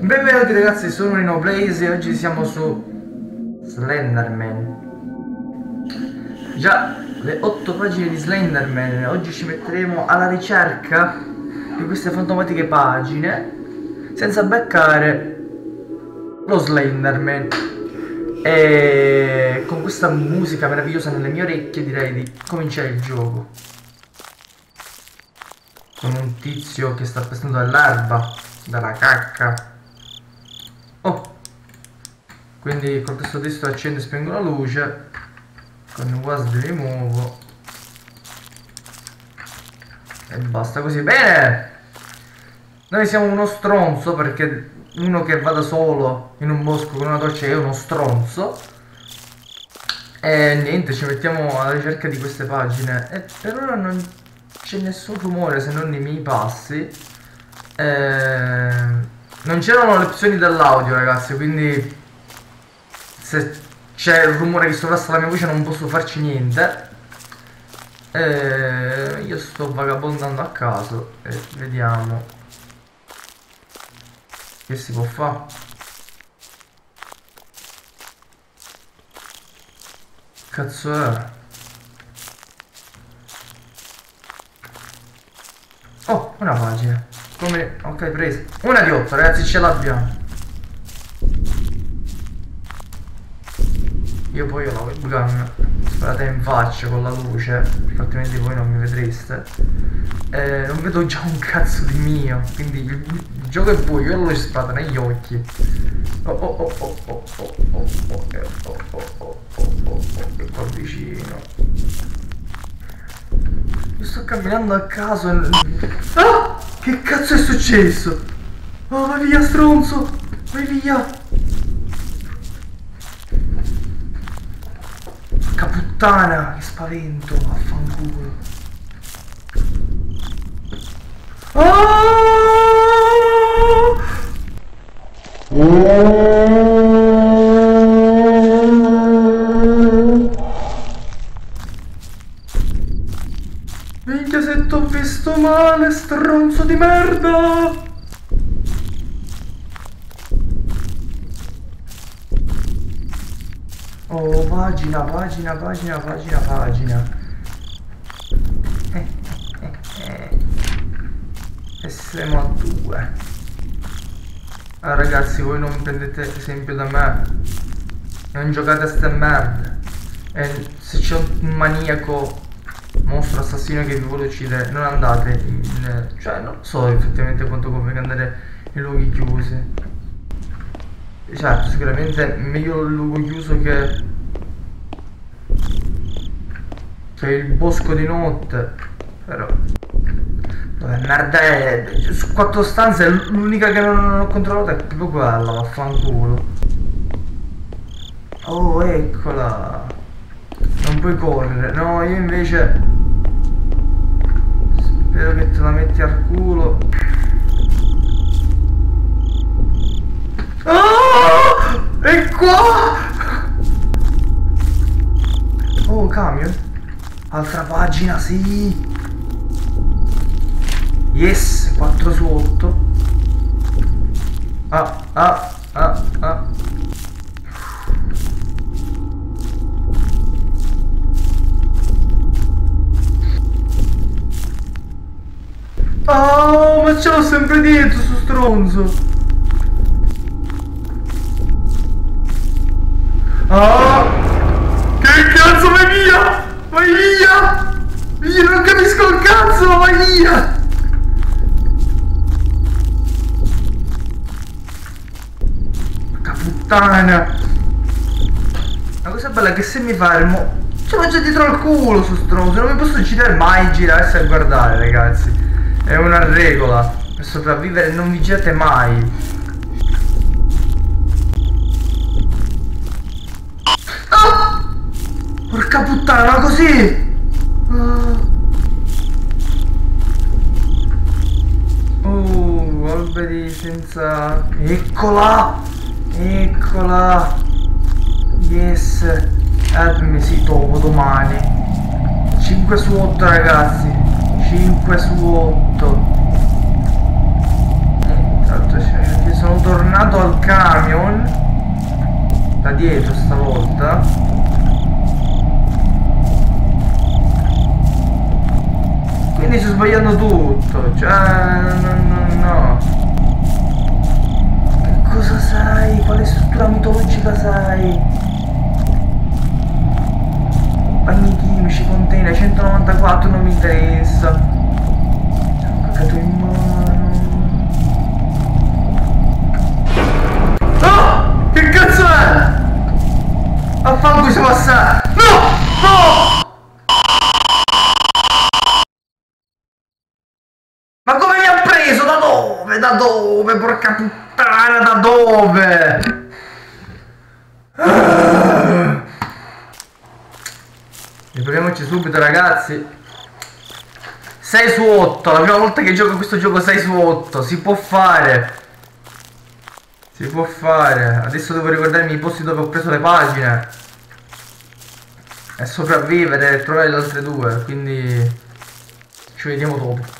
Benvenuti ragazzi, sono Rino Blaze e oggi siamo su Slenderman. Già le 8 pagine di Slenderman, oggi ci metteremo alla ricerca di queste fantomatiche pagine senza beccare lo Slenderman. E con questa musica meravigliosa nelle mie orecchie direi di cominciare il gioco. Con un tizio che sta pestando dall'erba, dalla cacca. Quindi con questo testo accendo e spengo la luce. Con il was di rimuovo. E basta così. Bene! Noi siamo uno stronzo perché uno che va da solo in un bosco con una torcia è uno stronzo. E niente, ci mettiamo alla ricerca di queste pagine. E per ora non c'è nessun rumore se non i miei passi. E... Non c'erano le opzioni dell'audio ragazzi, quindi se c'è il rumore che sovrasta la mia voce non posso farci niente. E io sto vagabondando a caso e vediamo che si può fare? Cazzo è? Oh, una pagina. Come... Ok, preso. Una di otto, ragazzi, ce l'abbiamo. io poi ho la webcam sparata in faccia con la luce altrimenti voi non mi vedreste eh, non vedo già un cazzo di mio quindi il, il gioco è buio io l'ho sparata negli occhi oh oh oh oh oh oh oh eh, oh oh oh oh oh oh qua vicino io sto camminando a caso e... ah che cazzo è successo oh vai via stronzo vai via puttana! Che spavento! Affanculo! Oh! Minchia se t'ho visto male, stronzo di merda! Oh, pagina, pagina, pagina, pagina, pagina. Eh, eh, eh. E siamo a due. Ah, ragazzi, voi non prendete esempio da me. Non giocate a ste merda. E se c'è un maniaco, mostro assassino che vi vuole uccidere, non andate in... Cioè, non so effettivamente quanto conviene andare in luoghi chiusi. Certo, sicuramente meglio il luogo chiuso che... Che il bosco di notte. Però... Dove merda è? Su quattro stanze l'unica che non ho controllato è proprio quella, vaffanculo. Oh, eccola. Non puoi correre. No, io invece... Spero che te la metti al culo. Oh! È qua! Oh, camion. Altra pagina, sì. Yes, 4 su 8. Ah, ah, ah, ah. Oh, ma ce l'ho sempre dietro su stronzo. Ah! Che cazzo, vai Vai via! Io non capisco il cazzo, vai via! puttana La cosa bella è che se mi fermo l'ho già dietro al culo su stronzo Non mi posso girare mai girarsi a guardare ragazzi È una regola Per sopravvivere non vi girate mai Porca puttana così. Oh alberi senza Eccola Eccola. Yes. Admi si dopo domani. 5 su 8 ragazzi. 5 su 8. Eh, tanto ci sono sono tornato al camion da dietro stavolta quindi sto sbagliando tutto cioè no no no. Che cosa sai? Quale struttura mitologica sai? Bagni chimici container 194 non mi interessa Porca puttana, da dove? Riproviamoci subito ragazzi 6 su 8 La prima volta che gioco questo gioco 6 su 8 Si può fare si può fare. Adesso devo ricordarmi i posti dove ho preso le pagine. E sopravvivere e trovare le altre due. Quindi ci vediamo dopo.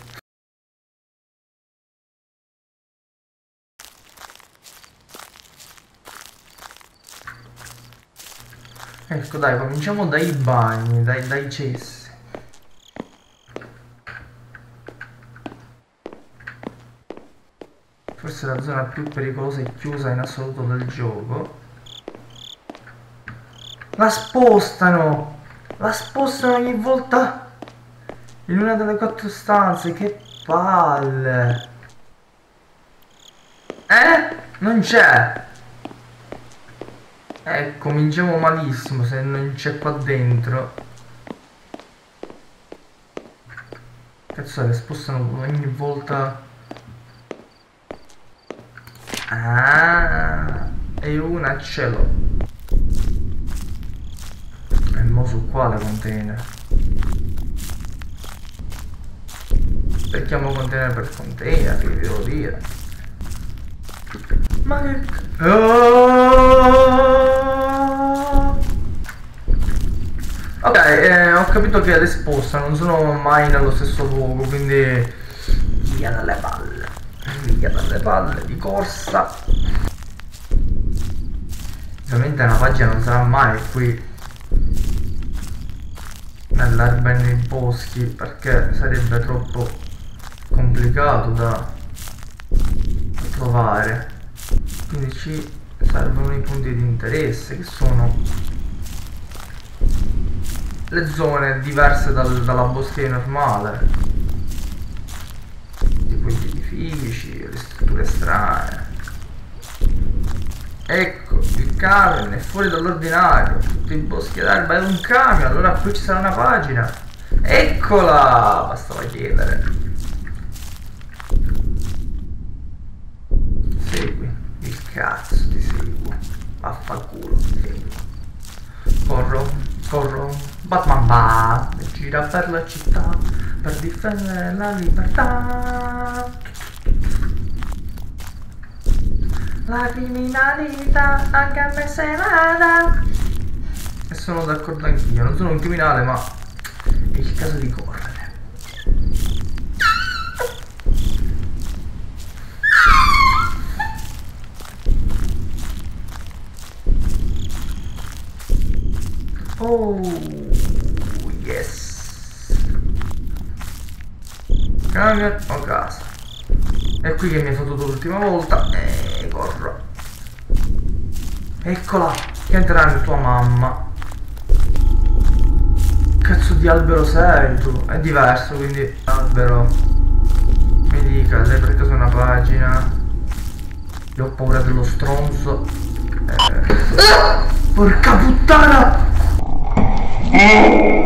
Ecco dai, cominciamo dai bagni, dai, dai cessi. Forse la zona più pericolosa e chiusa in assoluto del gioco. La spostano! La spostano ogni volta in una delle quattro stanze. Che palle! Eh? Non c'è! Eh, cominciamo malissimo se non c'è qua dentro. Cazzo, le spostano ogni volta... Ah, e una ce l'ho. E mo su quale container? Aspettiamo container per container, vi devo dire. Ma che... Oh! Ok, eh, ho capito che le sposta, non sono mai nello stesso luogo, quindi via dalle palle via dalle palle di corsa ovviamente una pagina non sarà mai qui nell'erba e nei boschi perché sarebbe troppo complicato da trovare quindi ci servono i punti di interesse che sono le zone diverse dal, dalla boschiera normale edifici, le strutture strane. Ecco, il camion è fuori dall'ordinario, tutti i boschi d'erba è un camion, allora qui ci sarà una pagina. Eccola! Bastava chiedere. Segui, il cazzo ti seguo. Vaffanculo, seguo. Corro, corro, Batman va, gira per la città per difendere la libertà. La criminalità anche a me se la dà. E sono d'accordo anch'io, non sono un criminale ma è il caso di correre. Oh, yes. Camion o casa. È qui che mi hai fottuto l'ultima volta. E corro. Eccola, che entrerà in tua mamma. Cazzo di albero sei tu? È diverso, quindi albero. Mi dica, lei per caso una pagina. Io ho paura dello stronzo. Eh. Ah! Porca puttana! Porca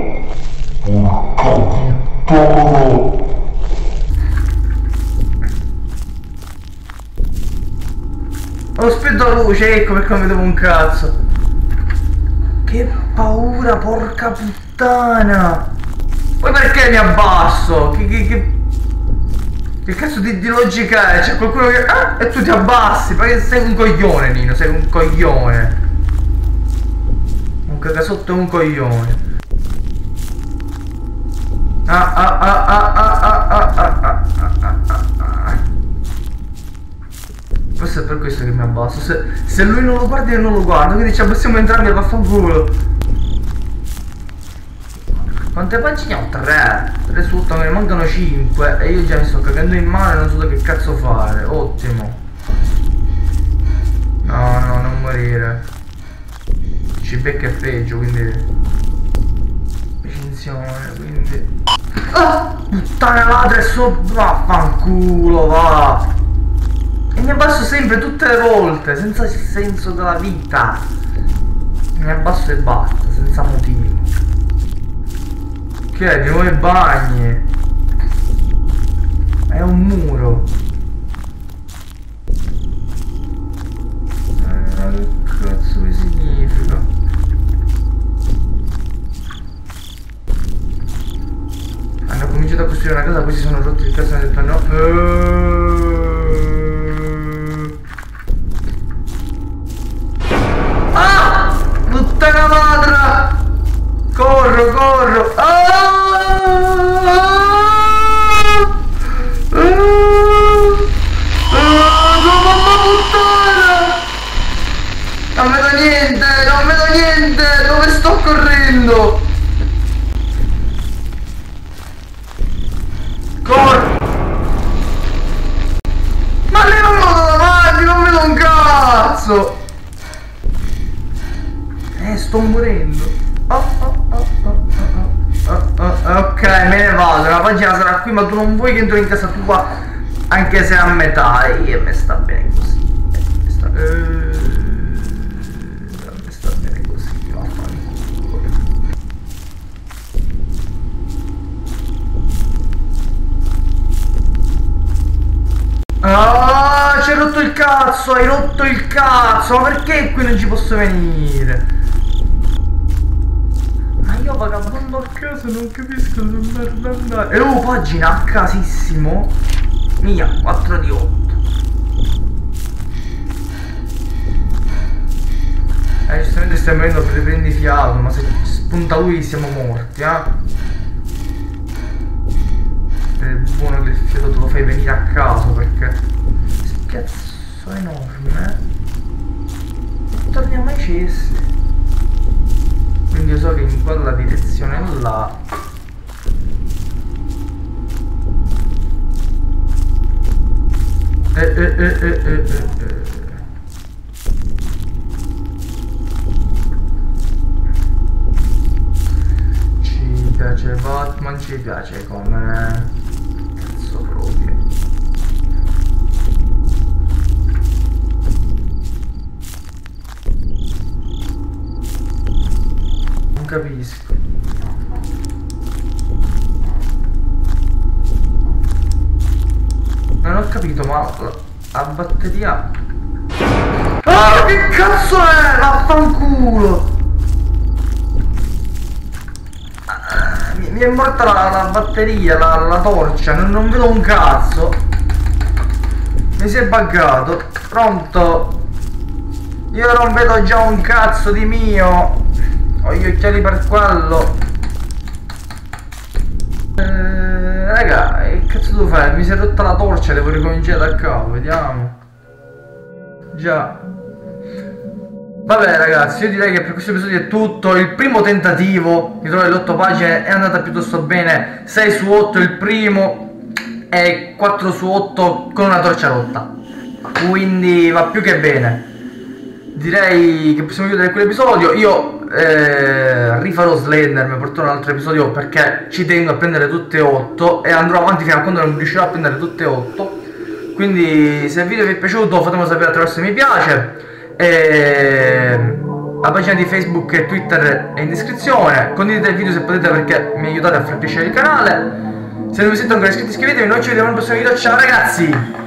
puttana! Ho spento la luce, ecco perché non vedevo un cazzo. Che paura, porca puttana. Poi perché mi abbasso? Che, che, che... che cazzo di, di, logica è? C'è qualcuno che... Ah, e tu ti abbassi, perché sei un coglione Nino, sei un coglione. Un cagasotto è un coglione. Ah ah ah ah ah ah ah ah ah ah ah ah Forse per cazzo, se, se lui non lo guarda io non lo guardo, quindi ci possiamo entrambi a vaffanculo. Quante pagine ho? Tre. Tre su otto, me ne mancano cinque. E io già mi sto cagando in mano e non so che cazzo fare. Ottimo. No, no, non morire. Ci becca è peggio, quindi... Recensione, quindi... Ah! Puttana ladra e so... Vaffanculo, va! E mi abbasso sempre tutte le volte, senza il senso della vita. Mi abbasso e basta, senza motivo. È? Di nuovo i bagni? È un muro. Costruire una casa, poi si sono rotti il cazzo e hanno detto no. Eh. Ah! Puttana madre! Corro, corro! Ah! mamma puttana! Non vedo niente, non vedo niente! Dove sto correndo? Pagina sarà qui, ma tu non vuoi che entro in casa tua anche se a metà. E me sta bene così. Me sta, eh, me sta bene così. Vaffanculo. Ah, hai rotto il cazzo, hai rotto il cazzo, ma perché qui non ci posso venire? Ma io vagabondo casa non capisco dove merda andare. E oh, pagina a casissimo. Mia, 4 di 8. Eh, giustamente stiamo venendo per prendi fiato, ma se spunta lui siamo morti, eh. È buono che il fiato te lo fai venire a caso perché... Cazzo enorme, eh. Torniamo ai cessi. Quindi so che in quella direzione là Eh, eh, eh, eh, eh, eh. Ci piace Batman, ci piace come... capisco. Non ho capito, ma la, batteria... Ah, che cazzo è? Vaffanculo! Ah, Mi, mi è morta la, la batteria, la, la torcia, non, non vedo un cazzo. Mi si è buggato. Pronto? Io non vedo già un cazzo di mio. Ho gli occhiali per quello. Eh, raga, che cazzo devo fare? Mi si è rotta la torcia, devo ricominciare da capo, vediamo. Già. Vabbè ragazzi, io direi che per questo episodio è tutto. Il primo tentativo di trovare le 8 pagine è andata piuttosto bene. 6 su 8 il primo e 4 su 8 con una torcia rotta. Quindi va più che bene. Direi che possiamo chiudere quell'episodio. Io eh, rifarò Slender, mi porterò un altro episodio perché ci tengo a prendere tutte e 8 e andrò avanti fino a quando non riuscirò a prendere tutte e 8. Quindi se il video vi è piaciuto fatemelo sapere attraverso mi piace. E la pagina di Facebook e Twitter è in descrizione. Condividete il video se potete perché mi aiutate a far crescere il canale. Se non vi siete ancora iscritti iscrivetevi, noi ci vediamo nel prossimo video. Ciao ragazzi!